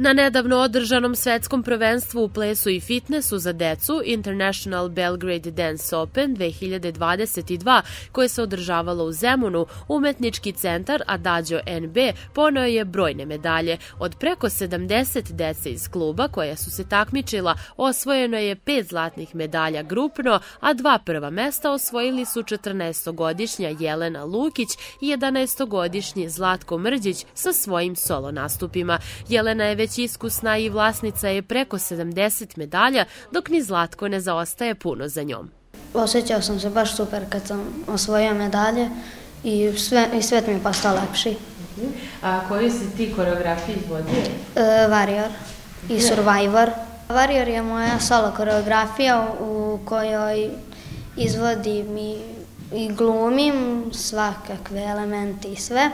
Na nedavno održanom svetskom prvenstvu u plesu i fitnessu za decu International Belgrade Dance Open 2022, koje se održavalo u Zemunu, umetnički centar Adagio NB poneo je brojne medalje. Od preko 70 dece iz kluba koja su se takmičila, osvojeno je pet zlatnih medalja grupno, a dva prva mesta osvojili su 14-godišnja Jelena Lukić i 11-godišnji Zlatko Mrđić sa svojim solo nastupima. Jelena je već već iskusna i vlasnica je preko 70 medalja, dok ni Zlatko ne zaostaje puno za njom. Osjećao sam se baš super kad sam osvojio medalje i, sve, i svet mi je postao lepši. A koju si ti koreografiju izvodio? E, Warrior i Survivor. Warrior je moja solo koreografija u kojoj izvodim i, i glumim svakakve elemente i sve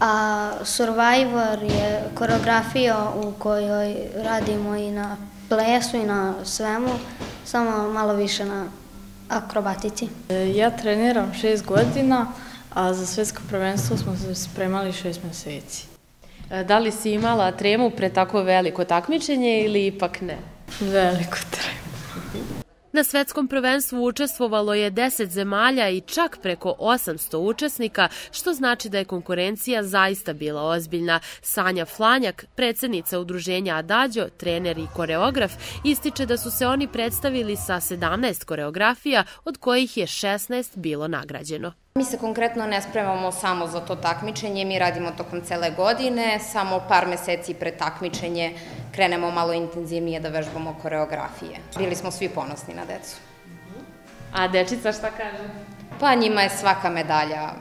a Survivor je koreografija u kojoj radimo i na plesu i na svemu, samo malo više na akrobatici. Ja treniram šest godina, a za svetsko prvenstvo smo se spremali šest meseci. E, da li si imala tremu pre tako veliko takmičenje ili ipak ne? Veliko tremu. Na svetskom prvenstvu učestvovalo je 10 zemalja i čak preko 800 učesnika, što znači da je konkurencija zaista bila ozbiljna. Sanja Flanjak, predsednica udruženja Adađo, trener i koreograf, ističe da su se oni predstavili sa 17 koreografija, od kojih je 16 bilo nagrađeno. Mi se konkretno ne spremamo samo za to takmičenje, mi radimo tokom cele godine, samo par meseci pre takmičenje krenemo malo intenzivnije da vežbamo koreografije. Bili smo svi ponosni na decu. A dečica šta kaže? Pa njima je svaka medalja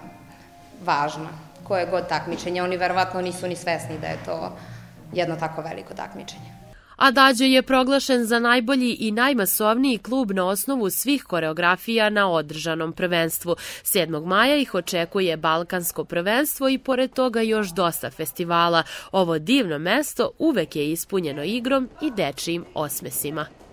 važna, koje god takmičenje. Oni verovatno nisu ni svesni da je to jedno tako veliko takmičenje. Adagio je proglašen za najbolji i najmasovniji klub na osnovu svih koreografija na održanom prvenstvu. 7. maja ih očekuje Balkansko prvenstvo i pored toga još dosta festivala. Ovo divno mesto uvek je ispunjeno igrom i dečijim osmesima.